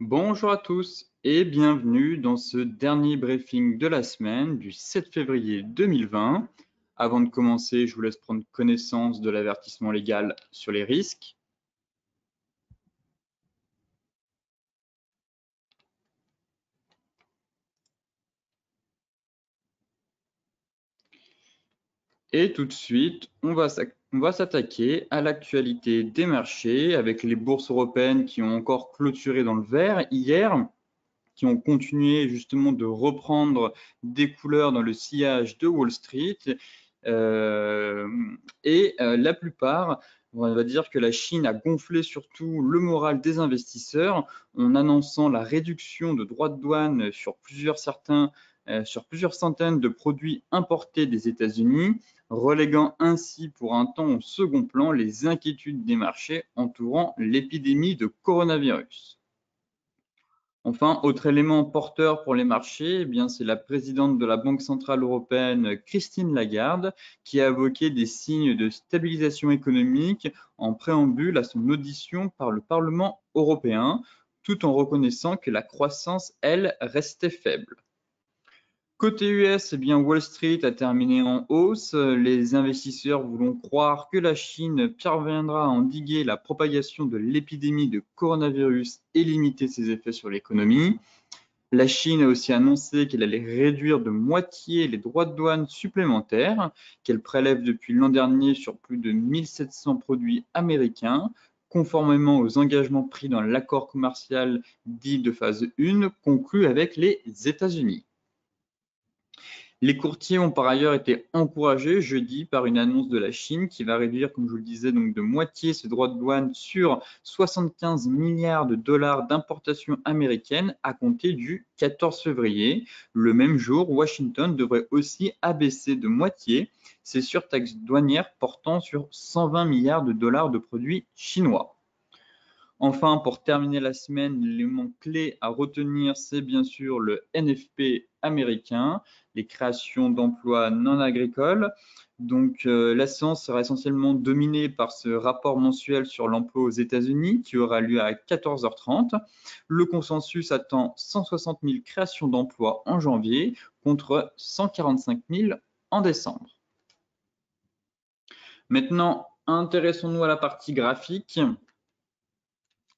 Bonjour à tous et bienvenue dans ce dernier briefing de la semaine du 7 février 2020. Avant de commencer, je vous laisse prendre connaissance de l'avertissement légal sur les risques. Et tout de suite, on va s'attaquer à l'actualité des marchés avec les bourses européennes qui ont encore clôturé dans le vert hier, qui ont continué justement de reprendre des couleurs dans le sillage de Wall Street. Euh, et euh, la plupart, on va dire que la Chine a gonflé surtout le moral des investisseurs en annonçant la réduction de droits de douane sur plusieurs certains sur plusieurs centaines de produits importés des États-Unis, reléguant ainsi pour un temps au second plan les inquiétudes des marchés entourant l'épidémie de coronavirus. Enfin, autre élément porteur pour les marchés, eh c'est la présidente de la Banque centrale européenne, Christine Lagarde, qui a évoqué des signes de stabilisation économique en préambule à son audition par le Parlement européen, tout en reconnaissant que la croissance, elle, restait faible. Côté US, eh Wall Street a terminé en hausse. Les investisseurs voulant croire que la Chine parviendra à endiguer la propagation de l'épidémie de coronavirus et limiter ses effets sur l'économie. La Chine a aussi annoncé qu'elle allait réduire de moitié les droits de douane supplémentaires qu'elle prélève depuis l'an dernier sur plus de 1700 produits américains, conformément aux engagements pris dans l'accord commercial dit de phase 1 conclu avec les États-Unis. Les courtiers ont par ailleurs été encouragés jeudi par une annonce de la Chine qui va réduire, comme je vous le disais, donc de moitié ses droits de douane sur 75 milliards de dollars d'importation américaine à compter du 14 février. Le même jour, Washington devrait aussi abaisser de moitié ses surtaxes douanières portant sur 120 milliards de dollars de produits chinois. Enfin, pour terminer la semaine, l'élément clé à retenir, c'est bien sûr le NFP américain, les créations d'emplois non agricoles. Donc, euh, la séance sera essentiellement dominée par ce rapport mensuel sur l'emploi aux États-Unis qui aura lieu à 14h30. Le consensus attend 160 000 créations d'emplois en janvier contre 145 000 en décembre. Maintenant, intéressons-nous à la partie graphique.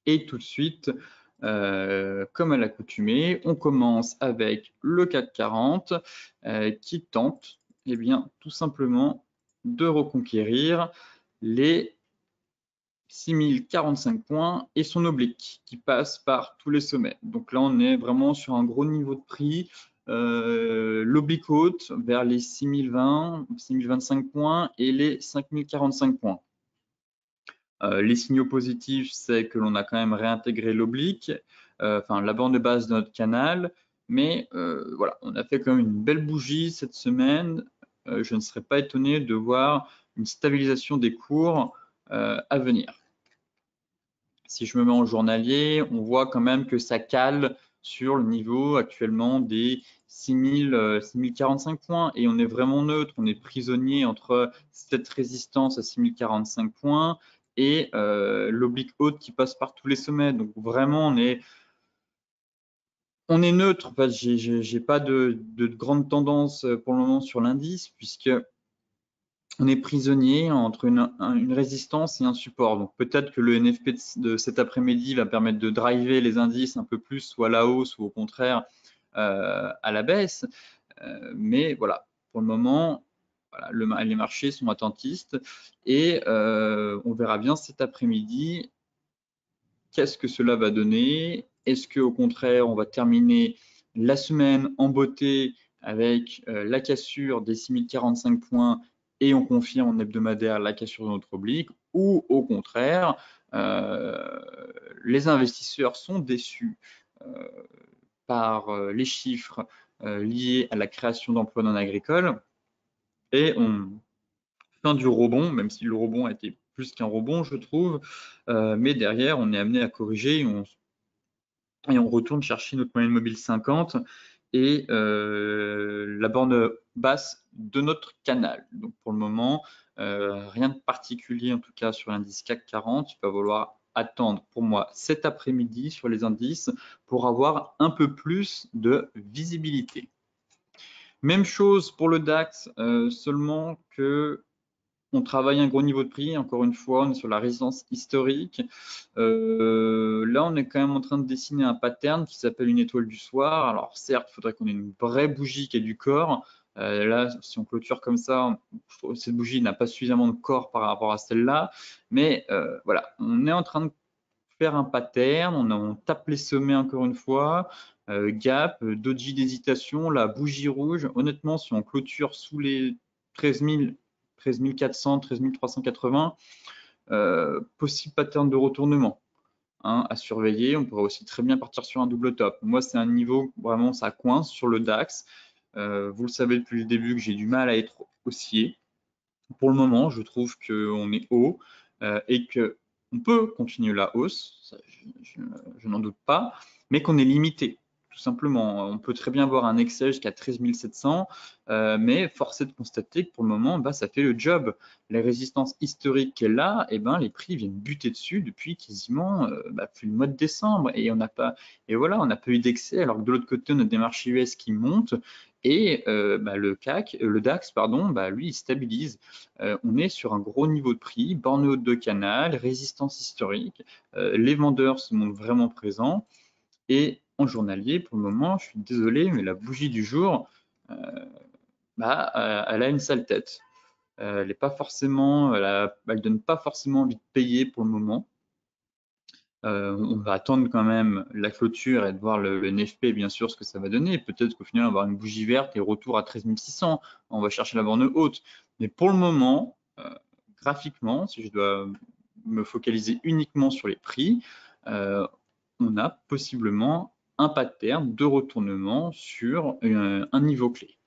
Et tout de suite, euh, comme à l'accoutumée, on commence avec le CAC 40 euh, qui tente eh bien, tout simplement de reconquérir les 6045 points et son oblique qui passe par tous les sommets. Donc là, on est vraiment sur un gros niveau de prix. Euh, l'oblique haute vers les 6020, 6025 points et les 5045 points. Euh, les signaux positifs, c'est que l'on a quand même réintégré l'oblique, euh, enfin la bande de base de notre canal, mais euh, voilà, on a fait quand même une belle bougie cette semaine. je ne serais pas étonné de voir une stabilisation des cours à venir. Si je me mets en journalier, on voit quand même que ça cale sur le niveau actuellement des 6000, 6045 points et on est vraiment neutre, on est prisonnier entre cette résistance à 6045 points et euh, l'oblique haute qui passe par tous les sommets. Donc vraiment, on est, neutre. Fait, j'ai pas de, de, grande tendance euh, pour le moment sur l'indice puisque on est prisonnier entre une, résistance et un support. Donc peut-être que le NFP de, cet après-midi va permettre de driver les indices un peu plus, soit à la hausse ou au contraire euh, à la baisse. Mais voilà, pour le moment, les marchés sont attentistes et euh, on verra bien cet après-midi qu'est-ce que cela va donner. Est-ce qu'au contraire, on va terminer la semaine en beauté avec euh, la cassure des 6045 points et on confirme en hebdomadaire la cassure de notre oblique ou au contraire, euh, les investisseurs sont déçus par les chiffres liés à la création d'emplois non agricoles? Et on fin du rebond, même si le rebond a été plus qu'un rebond, je trouve. Euh, mais derrière, on est amené à corriger et on, et on retourne chercher notre moyenne mobile 50 et euh, la borne basse de notre canal. Donc pour le moment, euh, rien de particulier en tout cas sur l'indice CAC 40. Il va falloir attendre pour moi cet après-midi sur les indices pour avoir un peu plus de visibilité. Même chose pour le DAX, euh, seulement que on travaille un gros niveau de prix. Encore une fois, on est sur la résistance historique. Euh, là, on est quand même en train de dessiner un pattern qui s'appelle une étoile du soir. Alors, certes, il faudrait qu'on ait une vraie bougie qui ait du corps. Euh, là, si on clôture comme ça, cette bougie n'a pas suffisamment de corps par rapport à celle-là. Mais voilà, on est en train de faire un pattern. On, tape les sommets encore une fois. Gap, doji d'hésitation, la bougie rouge. Honnêtement, si on clôture sous les 13 000 13 400, 13 380, possible pattern de retournement hein, à surveiller. On pourrait aussi très bien partir sur un double top. Moi, c'est un niveau, vraiment, ça coince sur le DAX. Euh, vous le savez depuis le début que j'ai du mal à être haussier. Pour le moment, je trouve qu'on est haut euh, et qu'on peut continuer la hausse, je n'en doute pas, mais qu'on est limité tout simplement. On peut très bien voir un Excel jusqu'à 13 700, euh, mais force est de constater que pour le moment, bah, ça fait le job. Les résistances historiques qu'elle a, et eh ben, les prix viennent buter dessus depuis quasiment euh, bah, le mois de décembre. Et on n'a pas, et voilà, on n'a pas eu d'excès, alors que de l'autre côté, on a des marchés US qui montent. Et euh, bah, le CAC, le DAX, pardon, bah, lui, il stabilise. on est sur un gros niveau de prix, borne haute de canal, résistance historique. les vendeurs se montrent vraiment présents. Et en journalier, pour le moment, je suis désolé, mais la bougie du jour, euh, bah, euh, elle a une sale tête. Euh, elle est pas forcément, elle, donne pas forcément envie de payer pour le moment. on va attendre quand même la clôture et de voir le, NFP, bien sûr, ce que ça va donner. Peut-être qu'au final, on va avoir une bougie verte et retour à 13 600. On va chercher la borne haute. Mais pour le moment, graphiquement, si je dois me focaliser uniquement sur les prix, on a possiblement un pattern de retournement sur euh, un niveau clé.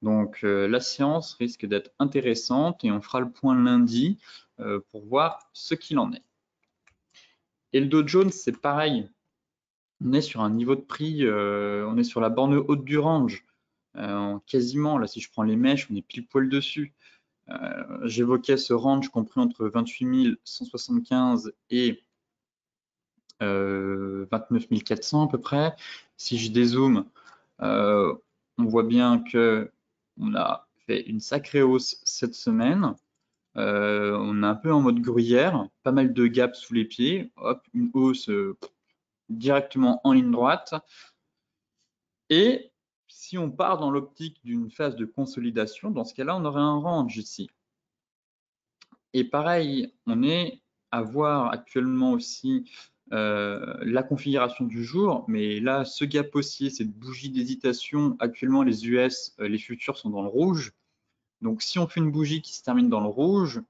Donc euh, la séance risque d'être intéressante et on fera le point lundi euh, pour voir ce qu'il en est. Et le Dow Jones, c'est pareil. On est sur un niveau de prix, on est sur la borne haute du range. quasiment, là si je prends les mèches, on est pile poil dessus. J'évoquais ce range compris entre 28 175 et 29 euh, 400 à peu près. Si je dézoome, euh, on voit bien que on a fait une sacrée hausse cette semaine. Euh, on est un peu en mode gruyère, pas mal de gaps sous les pieds. Hop, une hausse directement en ligne droite. Et si on part dans l'optique d'une phase de consolidation, dans ce cas-là, on aurait un range ici. Et pareil, on est à voir actuellement aussi euh, la configuration du jour, mais là, ce gap haussier, cette bougie d'hésitation, actuellement, les US, euh, les futurs sont dans le rouge. Donc, si on fait une bougie qui se termine dans le rouge,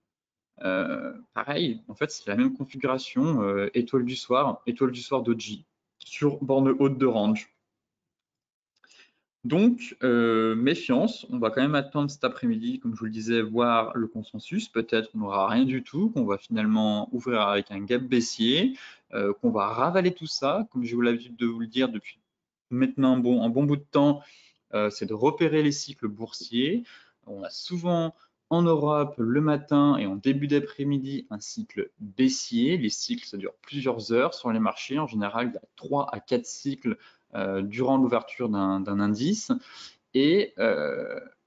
euh, pareil, en fait, c'est la même configuration, étoile du soir, étoile du soir Doji, sur borne haute de range. Donc, méfiance, on va quand même attendre cet après-midi, comme je vous le disais, voir le consensus. Peut-être qu'on n'aura rien du tout, qu'on va finalement ouvrir avec un gap baissier, euh, qu'on va ravaler tout ça, comme j'ai eu l'habitude de vous le dire depuis maintenant un bon, un bon bout de temps, euh, c'est de repérer les cycles boursiers. On a souvent en Europe le matin et en début d'après-midi un cycle baissier. Les cycles, ça dure plusieurs heures sur les marchés. En général, il y a 3 à 4 cycles euh, durant l'ouverture d'un indice. Et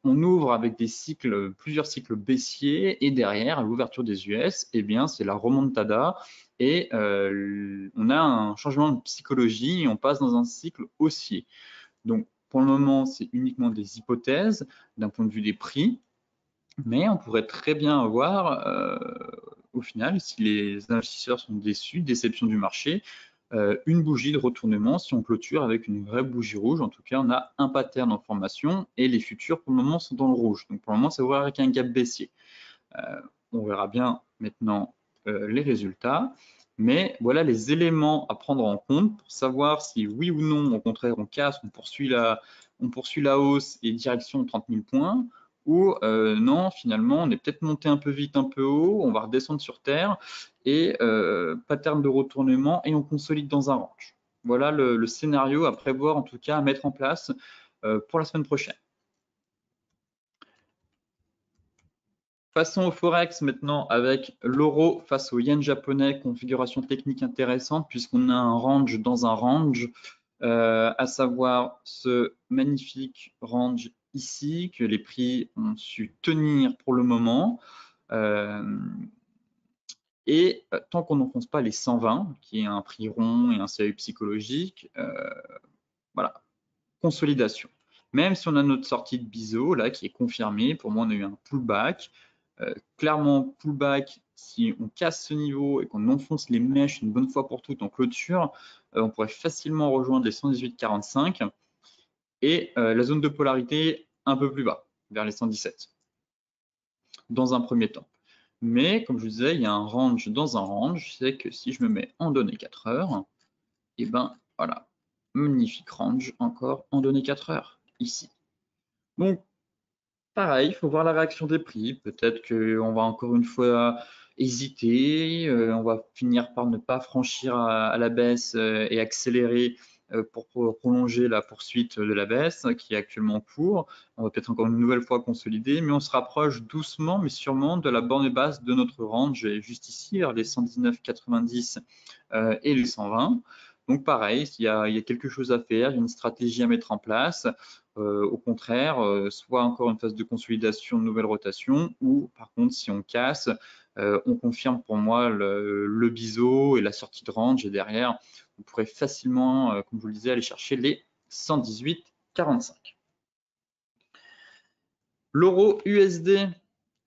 on ouvre avec des cycles, plusieurs cycles baissiers, et derrière, à l'ouverture des US, eh bien, c'est la remontada, et euh, on a un changement de psychologie, et on passe dans un cycle haussier. Donc, pour le moment, c'est uniquement des hypothèses d'un point de vue des prix, mais on pourrait très bien avoir, au final, si les investisseurs sont déçus, déception du marché, euh, une bougie de retournement si on clôture avec une vraie bougie rouge. En tout cas, on a un pattern en formation et les futurs pour le moment sont dans le rouge. Donc pour le moment, ça va avec un gap baissier. Euh, on verra bien maintenant euh, les résultats. Mais voilà les éléments à prendre en compte pour savoir si oui ou non, au contraire, on casse, on poursuit la, on poursuit la hausse et direction 30 000 points, ou euh, non, finalement, on est peut-être monté un peu vite, un peu haut, on va redescendre sur terre et euh, pattern de retournement et on consolide dans un range. Voilà le, scénario à prévoir, en tout cas, à mettre en place euh, pour la semaine prochaine. Passons au Forex maintenant avec l'euro face au yen japonais, configuration technique intéressante puisqu'on a un range dans un range, euh, à savoir ce magnifique range ici que les prix ont su tenir pour le moment. Euh, et euh, tant qu'on n'enfonce pas les 120, qui est un prix rond et un seuil psychologique, voilà, consolidation. Même si on a notre sortie de biseau là qui est confirmée, pour moi on a eu un pullback. Euh, clairement, pullback, si on casse ce niveau et qu'on enfonce les mèches une bonne fois pour toutes en clôture, euh, on pourrait facilement rejoindre les 118,45 et euh, la zone de polarité un peu plus bas, vers les 117, dans un premier temps. Mais comme je vous disais, il y a un range dans un range, c'est que si je me mets en données 4 heures, et eh ben voilà, magnifique range encore en données 4 heures, ici. Donc, Pareil, il faut voir la réaction des prix. Peut-être qu'on va encore une fois hésiter, euh, on va finir par ne pas franchir à, la baisse euh, et accélérer pour, prolonger la poursuite de la baisse qui est actuellement en cours. On va peut-être encore une nouvelle fois consolider, mais on se rapproche doucement mais sûrement de la borne basse de notre range, juste ici, vers les 119,90 et les 120. Donc pareil, il y, a, quelque chose à faire, il y a une stratégie à mettre en place. Euh, au contraire, euh, soit encore une phase de consolidation, de nouvelle rotation, ou par contre, si on casse, euh, on confirme pour moi le, le, biseau et la sortie de range, et derrière, vous pourrez facilement, comme je vous le disais, aller chercher les 118,45. L'euro USD,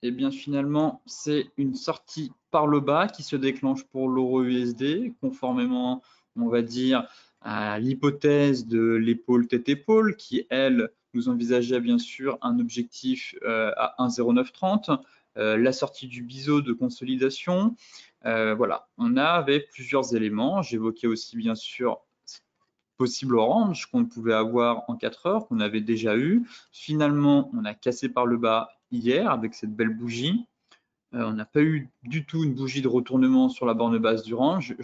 eh bien finalement, c'est une sortie par le bas qui se déclenche pour l'euro USD, conformément on va dire, à l'hypothèse de l'épaule tête-épaule, qui, elle, nous envisageait bien sûr un objectif euh, à 1,0930, euh, la sortie du biseau de consolidation. Euh, voilà, on avait plusieurs éléments. J'évoquais aussi bien sûr possible range qu'on pouvait avoir en 4 heures, qu'on avait déjà eu. Finalement, on a cassé par le bas hier avec cette belle bougie. Euh, on n'a pas eu du tout une bougie de retournement sur la borne basse du range.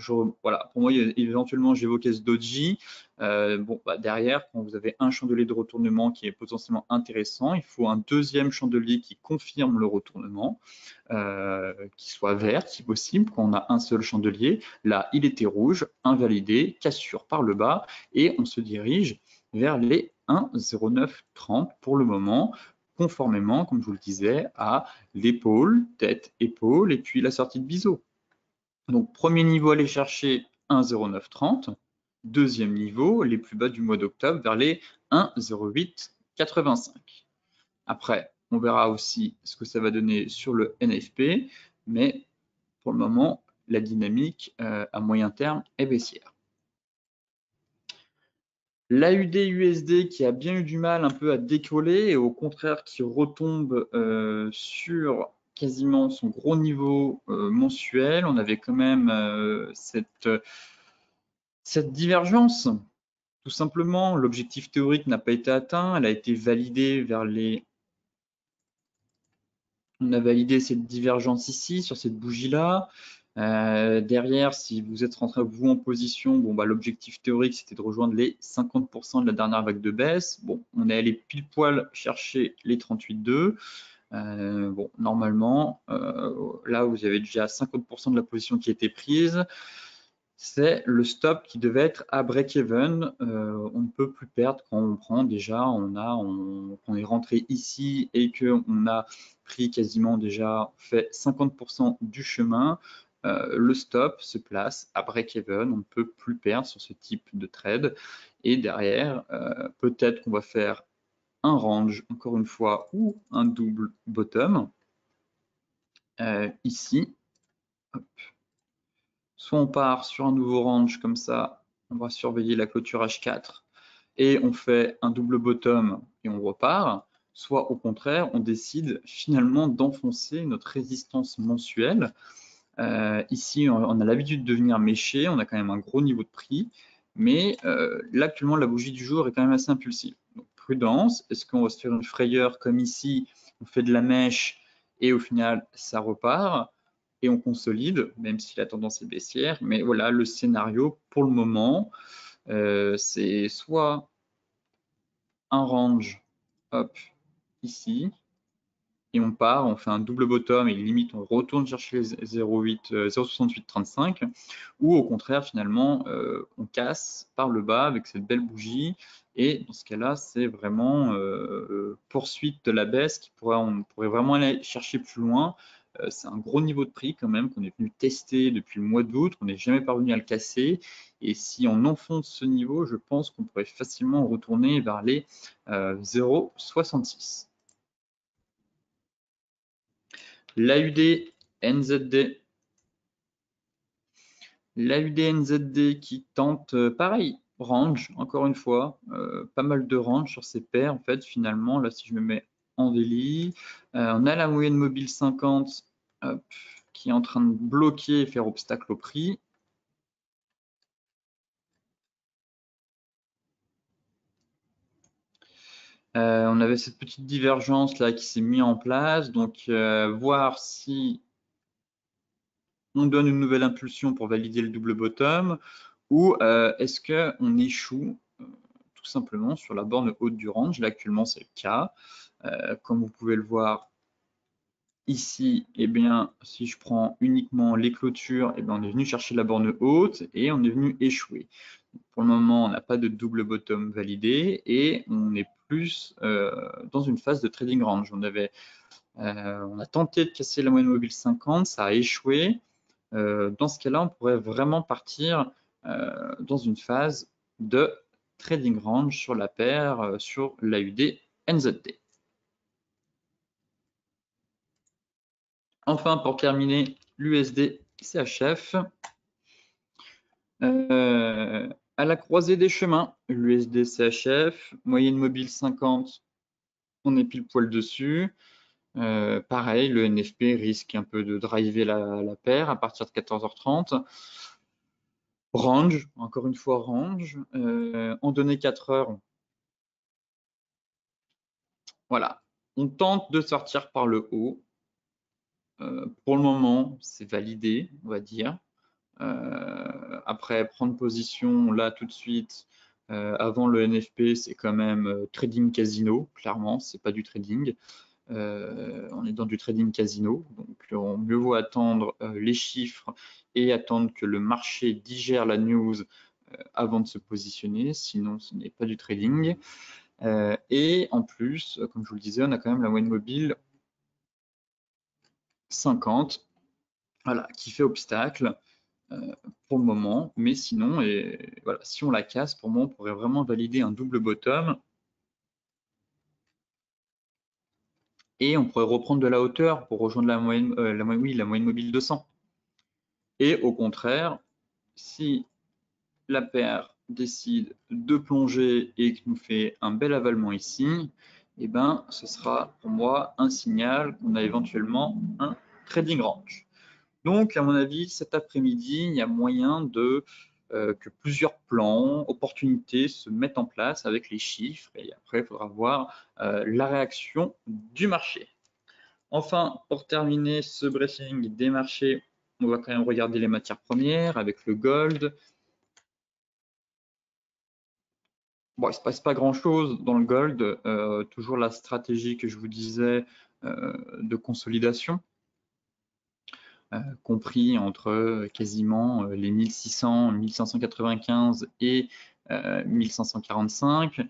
voilà, pour moi, éventuellement, j'évoquais ce doji. Euh, bon, bah, derrière, quand vous avez un chandelier de retournement qui est potentiellement intéressant, il faut un deuxième chandelier qui confirme le retournement, euh, qui soit vert si possible, quand on a un seul chandelier. Là, il était rouge, invalidé, cassure par le bas, et on se dirige vers les 1,0930 pour le moment conformément, comme je vous le disais, à l'épaule, tête, épaule, et puis la sortie de biseau. Donc, premier niveau, aller chercher 1,0930. Deuxième niveau, les plus bas du mois d'octobre, vers les 1,0885. Après, on verra aussi ce que ça va donner sur le NFP, mais pour le moment, la dynamique euh, à moyen terme est baissière. L'AUD-USD qui a bien eu du mal un peu à décoller et au contraire qui retombe euh, sur quasiment son gros niveau euh, mensuel. On avait quand même euh, cette, cette divergence. Tout simplement, l'objectif théorique n'a pas été atteint. Elle a été validée vers les... On a validé cette divergence ici, sur cette bougie-là. Euh, derrière, si vous êtes rentré vous en position, bon, bah, l'objectif théorique, c'était de rejoindre les 50% de la dernière vague de baisse. Bon, on est allé pile poil chercher les 38,2. Euh, bon, normalement, euh, là, vous avez déjà 50% de la position qui été prise. C'est le stop qui devait être à break-even. on ne peut plus perdre quand on prend déjà, on, a, on, on est rentré ici et qu'on a pris quasiment déjà fait 50% du chemin. Euh, le stop se place à break-even, on ne peut plus perdre sur ce type de trade. Et derrière, euh, peut-être qu'on va faire un range, encore une fois, ou un double bottom. Euh, ici, soit on part sur un nouveau range comme ça, on va surveiller la clôture H4 et on fait un double bottom et on repart, soit au contraire, on décide finalement d'enfoncer notre résistance mensuelle euh, ici, on, a l'habitude de venir mécher, on a quand même un gros niveau de prix, mais euh, là, actuellement, la bougie du jour est quand même assez impulsive. Donc, prudence, est-ce qu'on va se faire une frayeur comme ici, on fait de la mèche et au final, ça repart et on consolide, même si la tendance est baissière. Mais voilà, le scénario pour le moment, euh, c'est soit un range, ici, et on part, on fait un double bottom et limite on retourne chercher les 0,6835 euh, ou au contraire finalement euh, on casse par le bas avec cette belle bougie et dans ce cas-là c'est vraiment euh, poursuite de la baisse qui pourrait, on pourrait vraiment aller chercher plus loin. c'est un gros niveau de prix quand même qu'on est venu tester depuis le mois d'août, on n'est jamais parvenu à le casser et si on enfonce ce niveau, je pense qu'on pourrait facilement retourner vers les 0,66. L'AUD NZD. NZD qui tente, euh, pareil, range, encore une fois, euh, pas mal de range sur ces paires, en fait, finalement, là, si je me mets en délit, euh, on a la moyenne mobile 50 qui est en train de bloquer et faire obstacle au prix. Euh, on avait cette petite divergence là qui s'est mise en place, donc euh, voir si on donne une nouvelle impulsion pour valider le double bottom ou euh, est-ce qu'on échoue tout simplement sur la borne haute du range. Là actuellement c'est le cas. comme vous pouvez le voir ici, eh bien, si je prends uniquement les clôtures, eh bien, on est venu chercher la borne haute et on est venu échouer. Pour le moment, on n'a pas de double bottom validé et on est plus euh, dans une phase de trading range. On, avait, euh, on a tenté de casser la moyenne mobile 50, ça a échoué. Euh, dans ce cas-là, on pourrait vraiment partir dans une phase de trading range sur la paire, sur l'AUD NZD. Enfin, pour terminer, l'USD CHF. À la croisée des chemins, l'USD CHF, moyenne mobile 50, on est pile poil dessus. Euh, pareil, le NFP risque un peu de driver la, paire à partir de 14h30. Range, encore une fois range. Euh, en données 4 heures, voilà, on tente de sortir par le haut. Euh, pour le moment, c'est validé, on va dire. Euh, après, prendre position là tout de suite euh, avant le NFP, c'est quand même euh, trading casino, clairement, c'est pas du trading. on est dans du trading casino, donc on mieux vaut attendre les chiffres et attendre que le marché digère la news avant de se positionner, sinon ce n'est pas du trading. et en plus, comme je vous le disais, on a quand même la moyenne mobile 50, voilà, qui fait obstacle. Euh, pour le moment, mais sinon, si on la casse, pour moi, on pourrait vraiment valider un double bottom et on pourrait reprendre de la hauteur pour rejoindre la moyenne, euh, la, oui, mobile 200. Et au contraire, si la paire décide de plonger et qu'il nous fait un bel avalement ici, eh ben, ce sera pour moi un signal qu'on a éventuellement un trading range. Donc, à mon avis, cet après-midi, il y a moyen de euh, que plusieurs plans, opportunités se mettent en place avec les chiffres et après, il faudra voir euh, la réaction du marché. Enfin, pour terminer ce briefing des marchés, on va quand même regarder les matières premières avec le gold. Bon, il ne se passe pas grand-chose dans le gold, euh, toujours la stratégie que je vous disais de consolidation. Euh, compris entre quasiment euh, les 1600, 1595 et 1545. Euh,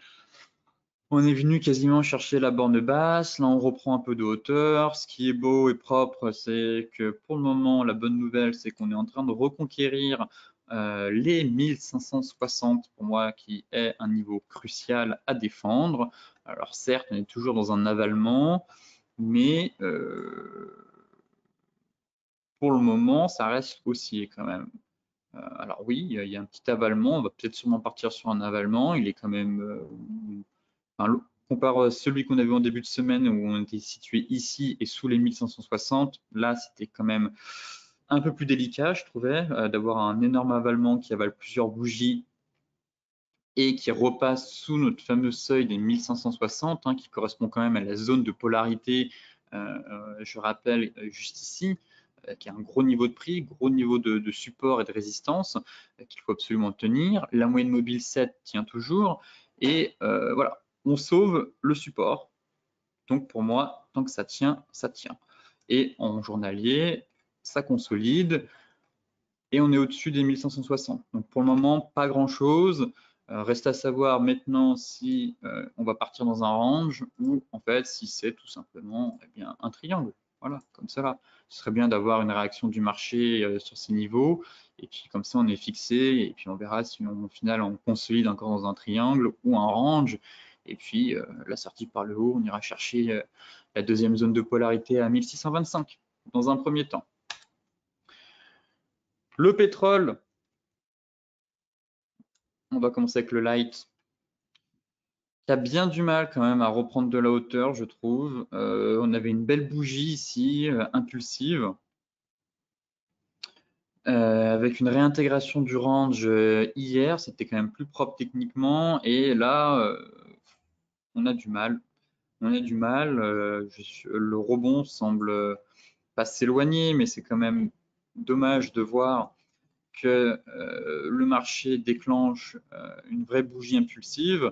on est venu quasiment chercher la borne basse. Là, on reprend un peu de hauteur. Ce qui est beau et propre, c'est que pour le moment, la bonne nouvelle, c'est qu'on est en train de reconquérir les 1560 pour moi, qui est un niveau crucial à défendre. Alors certes, on est toujours dans un avalement, mais pour le moment, ça reste haussier quand même. Euh, alors oui, il y, a un petit avalement, on va peut-être sûrement partir sur un avalement, il est quand même... Euh, compare à celui qu'on avait en début de semaine où on était situé ici et sous les 1560, là c'était quand même un peu plus délicat, je trouvais, euh, d'avoir un énorme avalement qui avale plusieurs bougies et qui repasse sous notre fameux seuil des 1560, hein, qui correspond quand même à la zone de polarité, je rappelle, juste ici. Euh, qui a un gros niveau de prix, gros niveau de, support et de résistance euh, qu'il faut absolument tenir. La moyenne mobile 7 tient toujours. Et euh, voilà, on sauve le support. Donc pour moi, tant que ça tient, ça tient. Et en journalier, ça consolide et on est au-dessus des 1560. Donc pour le moment, pas grand-chose. Reste à savoir maintenant si on va partir dans un range ou en fait si c'est tout simplement eh un triangle. Voilà, comme ça. Ce serait bien d'avoir une réaction du marché euh, sur ces niveaux et puis comme ça on est fixé et puis on verra si au final on consolide encore dans un triangle ou un range. Et puis la sortie par le haut, on ira chercher la deuxième zone de polarité à 1625 dans un premier temps. Le pétrole, on va commencer avec le light, qui a bien du mal quand même à reprendre de la hauteur, je trouve. Euh, on avait une belle bougie ici, euh, impulsive, euh, avec une réintégration du range hier, c'était quand même plus propre techniquement, et là, on a du mal. On a du mal. le rebond semble pas s'éloigner, mais c'est quand même dommage de voir que le marché déclenche une vraie bougie impulsive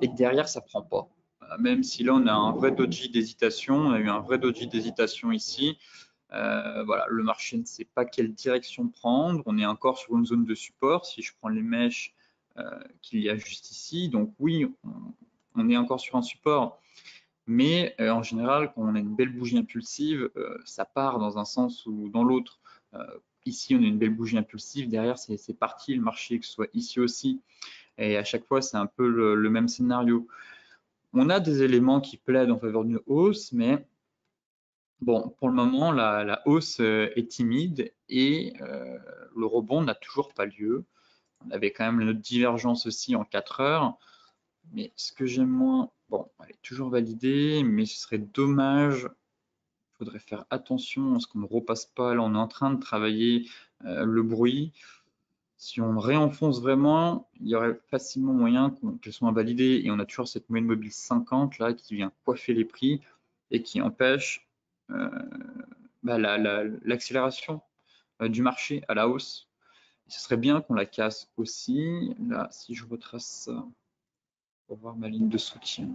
et derrière, ça ne prend pas. Euh, même si là, on a un vrai doji d'hésitation, on a eu un vrai doji d'hésitation ici. voilà, le marché ne sait pas quelle direction prendre. On est encore sur une zone de support. Si je prends les mèches qu'il y a juste ici, donc oui, on, est encore sur un support. Mais en général, quand on a une belle bougie impulsive, ça part dans un sens ou dans l'autre. Ici, on a une belle bougie impulsive. Derrière, c'est parti le marché, que ce soit ici aussi. Et à chaque fois, c'est un peu le, même scénario. On a des éléments qui plaident en faveur d'une hausse, mais bon, pour le moment, la, hausse euh, est timide et euh, le rebond n'a toujours pas lieu. On avait quand même notre divergence aussi en 4 heures. Mais ce que j'aime moins, bon, elle est toujours validée, mais ce serait dommage faudrait faire attention à ce qu'on ne repasse pas. Là, on est en train de travailler euh, le bruit. Si on réenfonce vraiment, il y aurait facilement moyen qu'elle soit invalidée. Et on a toujours cette moyenne mobile 50 là qui vient coiffer les prix et qui empêche euh, bah, l'accélération euh, du marché à la hausse. ce serait bien qu'on la casse aussi. Là, si je retrace ça pour voir ma ligne de soutien.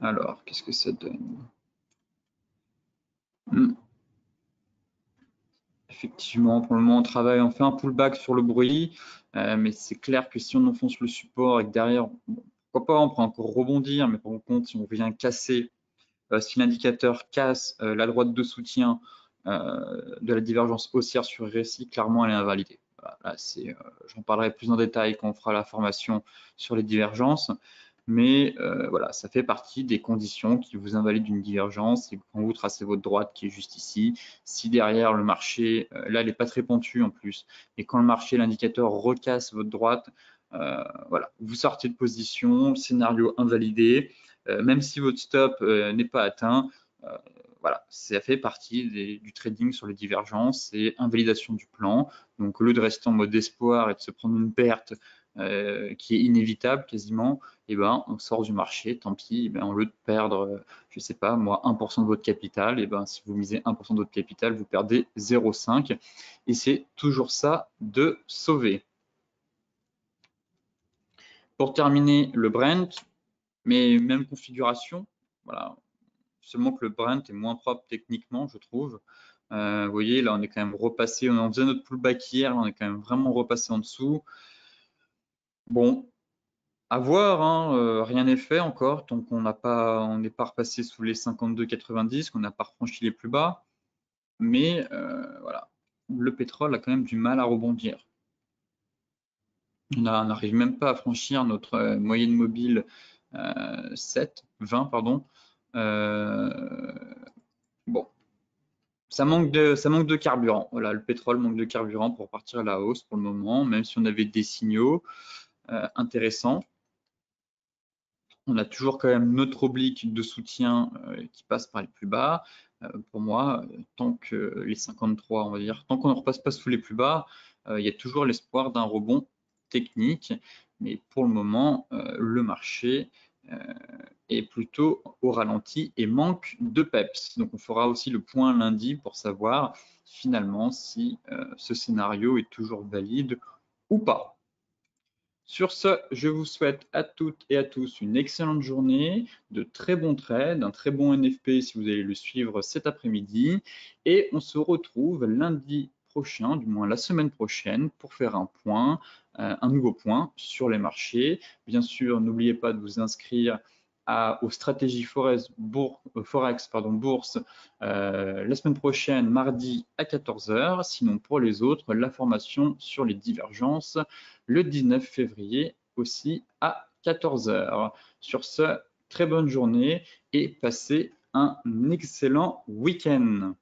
Alors, qu'est-ce que ça donne? Effectivement, pour le moment, on travaille, on fait un pullback sur le bruit, euh, mais c'est clair que si on enfonce le support et que derrière, pourquoi pas, on peut encore rebondir, mais par contre, si on vient casser, euh, si l'indicateur casse euh, la droite de soutien de la divergence haussière sur RSI, clairement, elle est invalidée. J'en parlerai plus en détail quand on fera la formation sur les divergences mais euh, voilà, ça fait partie des conditions qui vous invalident une divergence. Et quand vous tracez votre droite qui est juste ici, si derrière le marché, euh, là, elle n'est pas très pentue en plus, et quand le marché, l'indicateur recasse votre droite, euh, voilà, vous sortez de position, scénario invalidé, même si votre stop n'est pas atteint. voilà, ça fait partie du trading sur les divergences et invalidation du plan. Donc, au lieu de rester en mode espoir et de se prendre une perte euh, qui est inévitable quasiment, eh ben, on sort du marché, tant pis, eh ben, au lieu de perdre, euh, je sais pas, moi, 1% de votre capital, eh ben, si vous misez 1% de votre capital, vous perdez 0,5. Et c'est toujours ça de sauver. Pour terminer, le Brent, mais même configuration, voilà, seulement que le Brent est moins propre techniquement, je trouve. Euh, vous voyez, là, on est quand même repassé, on faisait notre pullback hier, là, on est quand même vraiment repassé en dessous. Bon, à voir, hein, euh, rien n'est fait encore, tant qu'on n'a pas, on n'est pas repassé sous les 52,90, qu'on n'a pas franchi les plus bas. Mais euh, voilà, le pétrole a quand même du mal à rebondir. On n'arrive même pas à franchir notre euh, moyenne mobile 7, 20, pardon. bon, ça manque, de, ça manque de carburant. Voilà, le pétrole manque de carburant pour partir à la hausse pour le moment, même si on avait des signaux. Euh, intéressant. On a toujours quand même notre oblique de soutien euh, qui passe par les plus bas. Euh, pour moi, tant que les 53, on va dire, tant qu'on ne repasse pas sous les plus bas, il y a toujours l'espoir d'un rebond technique. Mais pour le moment, le marché est plutôt au ralenti et manque de peps. Donc on fera aussi le point lundi pour savoir finalement si ce scénario est toujours valide ou pas. Sur ce, je vous souhaite à toutes et à tous une excellente journée, de très bons trades, un très bon NFP si vous allez le suivre cet après-midi. Et on se retrouve lundi prochain, du moins la semaine prochaine, pour faire un point, euh, un nouveau point sur les marchés. Bien sûr, n'oubliez pas de vous inscrire à, aux stratégies Forex, euh, Forex bourse euh, la semaine prochaine, mardi à 14h. Sinon, pour les autres, la formation sur les divergences le 19 février aussi à 14h. Sur ce, très bonne journée et passez un excellent week-end.